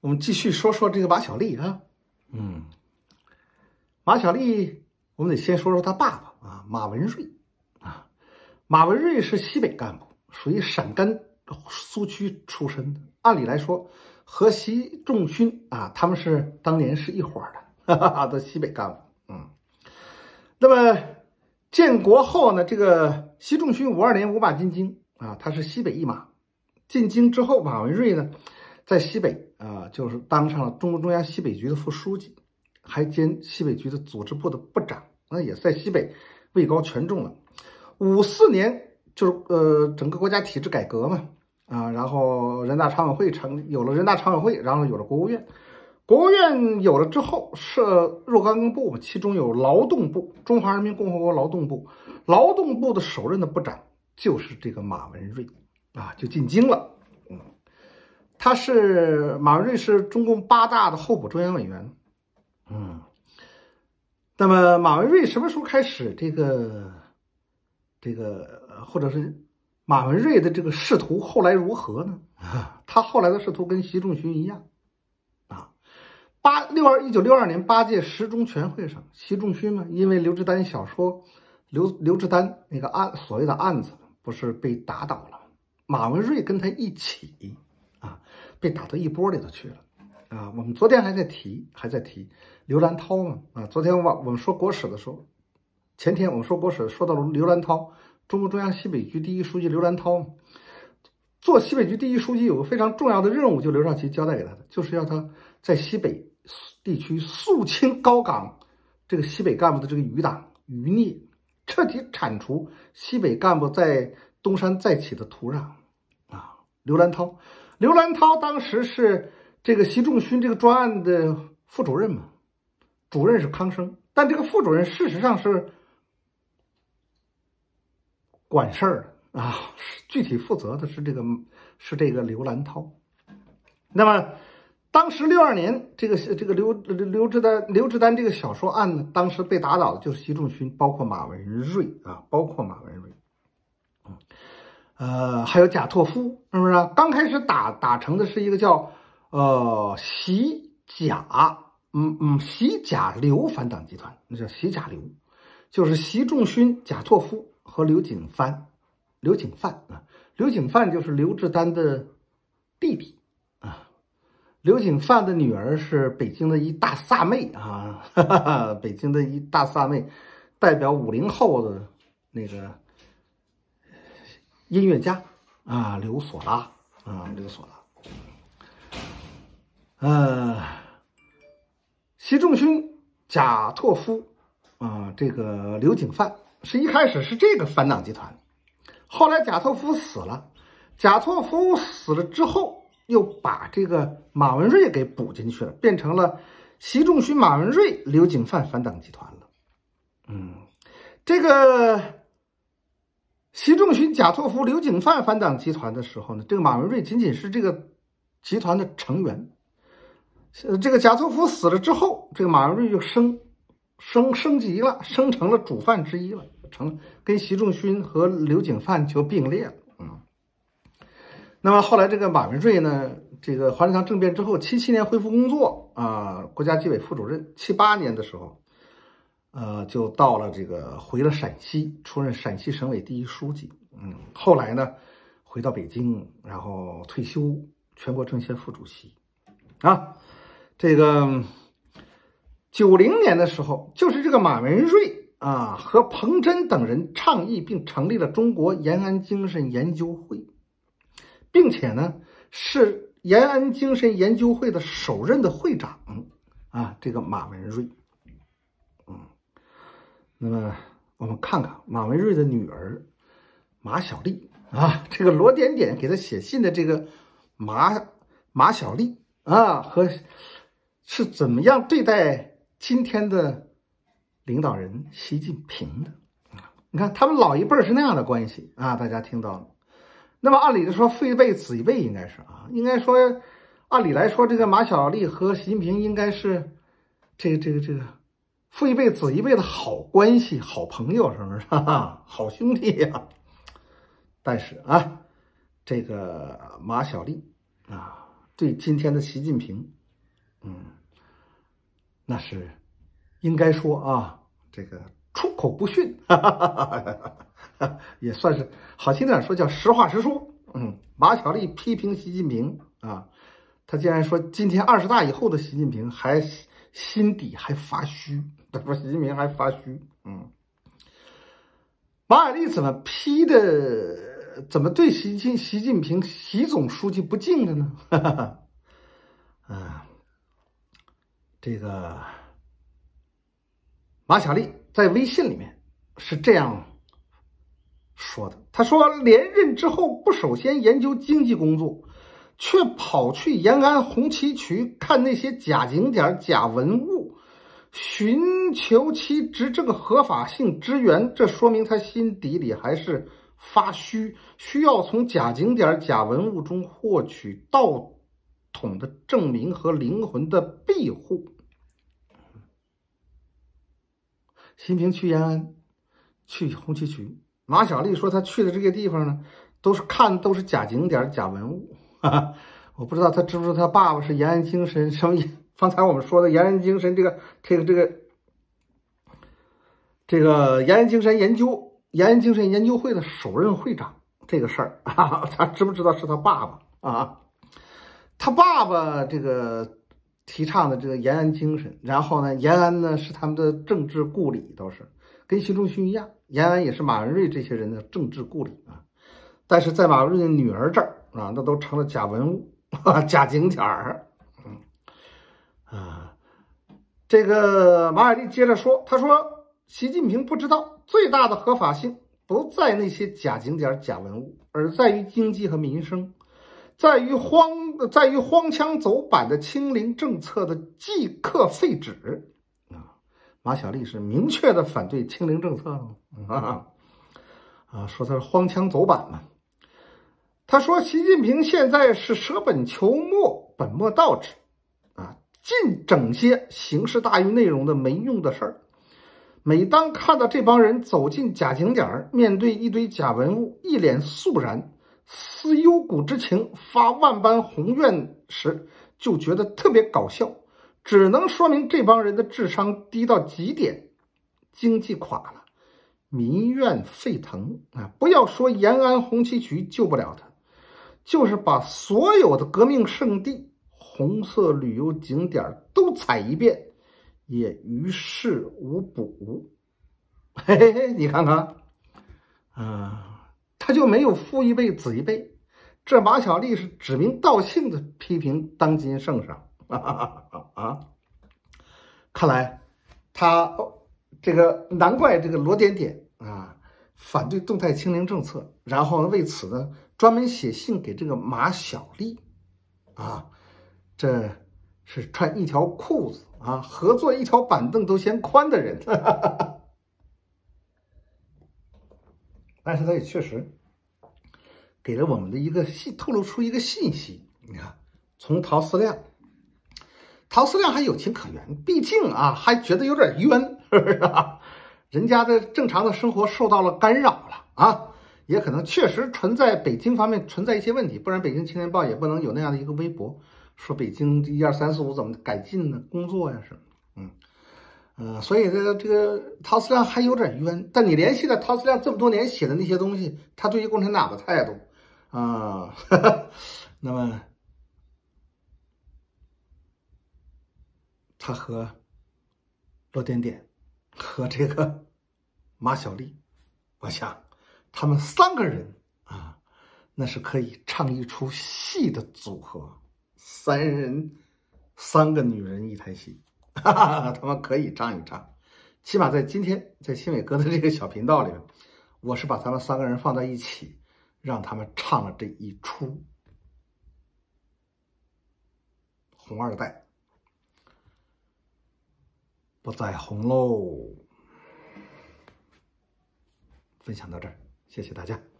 我们继续说说这个马小丽啊，嗯，马小丽，我们得先说说他爸爸啊，马文瑞啊，马文瑞是西北干部，属于陕甘苏区出身的。按理来说，和习仲勋啊，他们是当年是一伙的，哈哈，都西北干部。嗯，那么建国后呢，这个习仲勋五二年五马进京啊，他是西北一马。进京之后，马文瑞呢，在西北啊，就是当上了中共中央西北局的副书记，还兼西北局的组织部的部长，那也在西北位高权重了。五四年就是呃，整个国家体制改革嘛，啊，然后人大常委会成有了人大常委会，然后有了国务院，国务院有了之后设若干个部，其中有劳动部，中华人民共和国劳动部，劳动部的首任的部长就是这个马文瑞。啊，就进京了。他是马文瑞，是中共八大的候补中央委员。嗯，那么马文瑞什么时候开始这个这个，或者是马文瑞的这个仕途后来如何呢？啊，他后来的仕途跟习仲勋一样。啊，八六二一九六二年八届十中全会上，习仲勋呢，因为刘志丹小说刘刘志丹那个案所谓的案子，不是被打倒了。马文瑞跟他一起，被打到一波里头去了啊！我们昨天还在提，还在提刘兰涛嘛啊！昨天我我们说国史的时候，前天我们说国史说到了刘兰涛，中共中央西北局第一书记刘兰涛做西北局第一书记有个非常重要的任务，就刘少奇交代给他的，就是要他在西北地区肃清高岗这个西北干部的这个余党余孽，彻底铲除西北干部在东山再起的土壤。啊刘兰涛，刘兰涛当时是这个习仲勋这个专案的副主任嘛，主任是康生，但这个副主任事实上是管事儿的啊，具体负责的是这个是这个刘兰涛。那么当时六二年这个这个刘刘志丹刘志丹这个小说案呢，当时被打倒的就是习仲勋，包括马文瑞啊，包括马文瑞，呃，还有贾拓夫，是不是？刚开始打打成的是一个叫呃习贾，嗯嗯，习贾刘反党集团，那叫习贾刘，就是习仲勋、贾拓夫和刘景藩，刘景范啊，刘景范就是刘志丹的弟弟啊，刘景范的女儿是北京的一大萨妹啊，哈哈，北京的一大萨妹，代表五零后的那个。音乐家啊，刘索拉啊，刘索拉，呃，习仲勋、贾拓夫啊，这个刘景范是一开始是这个反党集团，后来贾拓夫死了，贾拓夫死了之后，又把这个马文瑞给补进去了，变成了习仲勋、马文瑞、刘景范反党集团了。嗯，这个。习仲勋、贾拓夫、刘景范反党集团的时候呢，这个马文瑞仅仅是这个集团的成员。呃，这个贾拓夫死了之后，这个马文瑞就升升升级了，升成了主犯之一了，成跟习仲勋和刘景范就并列了。嗯，那么后来这个马文瑞呢，这个黄立堂政变之后，七七年恢复工作啊，国家纪委副主任。七八年的时候。呃，就到了这个回了陕西，出任陕西省委第一书记。嗯，后来呢，回到北京，然后退休，全国政协副主席。啊，这个九零年的时候，就是这个马文瑞啊和彭真等人倡议并成立了中国延安精神研究会，并且呢是延安精神研究会的首任的会长啊，这个马文瑞。那么我们看看马文瑞的女儿马小丽啊，这个罗点点给他写信的这个马马小丽啊，和是怎么样对待今天的领导人习近平的？你看他们老一辈是那样的关系啊，大家听到了。那么按理来说父一辈子一辈应该是啊，应该说按理来说这个马小丽和习近平应该是这个这个这个。父一辈子一辈的好关系，好朋友，是不是？好兄弟呀！但是啊，这个马小丽啊，对今天的习近平，嗯，那是应该说啊，这个出口不逊，哈哈哈哈也算是好听点说叫实话实说。嗯，马小丽批评习近平啊，他竟然说今天二十大以后的习近平还心底还发虚，他说习近平还发虚。嗯，马雅丽怎么批的？怎么对习近习近平习总书记不敬的呢？哈 哈啊，这个马小丽在微信里面是这样。说的，他说连任之后不首先研究经济工作，却跑去延安红旗渠看那些假景点、假文物，寻求其执政合法性之源。这说明他心底里还是发虚，需要从假景点、假文物中获取道统的证明和灵魂的庇护。习近平去延安，去红旗渠。马小丽说：“他去的这个地方呢，都是看都是假景点、假文物。我不知道他知不知道他爸爸是延安精神什么？方才我们说的延安精神这个、这个、这个、这个延安精神研究、延安精神研究会的首任会长这个事儿啊，他知不知道是他爸爸啊？他爸爸这个提倡的这个延安精神，然后呢，延安呢是他们的政治故里，都是跟习仲勋一样。”延安也是马文瑞这些人的政治故里啊，但是在马文瑞的女儿这儿啊，那都成了假文物、假景点儿。嗯啊，这个马雅丽接着说：“他说，习近平不知道，最大的合法性不在那些假景点、假文物，而在于经济和民生，在于荒，在于荒腔走板的清零政策的即刻废止。”啊马小丽是明确的反对清零政策了啊 啊！说他是荒腔走板嘛。他说习近平现在是舍本求末、本末倒置啊，尽整些形式大于内容的没用的事儿。每当看到这帮人走进假景点儿面对一堆假文物，一脸肃然，思幽古之情，发万般宏愿时，就觉得特别搞笑。只能说明这帮人的智商低到极点，经济垮了，民怨沸腾啊！不要说延安红旗渠救不了他，就是把所有的革命圣地、红色旅游景点都踩一遍，也于事无补。嘿嘿嘿，你看看，啊，他就没有父一辈子一辈。这马小丽是指名道姓的批评当今圣上。啊 啊！看来他这个难怪这个罗点点啊反对动态清零政策，然后为此呢专门写信给这个马小丽啊，这是穿一条裤子啊合作一条板凳都嫌宽的人，但是他也确实给了我们的一个信，透露出一个信息。你看，从陶思亮。陶思亮还有情可原，毕竟啊，还觉得有点冤，是不是啊？人家的正常的生活受到了干扰了啊，也可能确实存在北京方面存在一些问题，不然北京青年报也不能有那样的一个微博，说北京一二三四五怎么改进呢？工作呀什么，嗯嗯，所以这个这个陶思亮还有点冤，但你联系了陶思亮这么多年写的那些东西，他对于共产党的态度啊，那么。他和罗点点和这个马小丽，我想他们三个人啊，那是可以唱一出戏的组合，三人三个女人一台戏，哈哈，他们可以唱一唱。起码在今天，在新伟哥的这个小频道里面，我是把他们三个人放在一起，让他们唱了这一出红二代。不再红喽！分享到这儿，谢谢大家。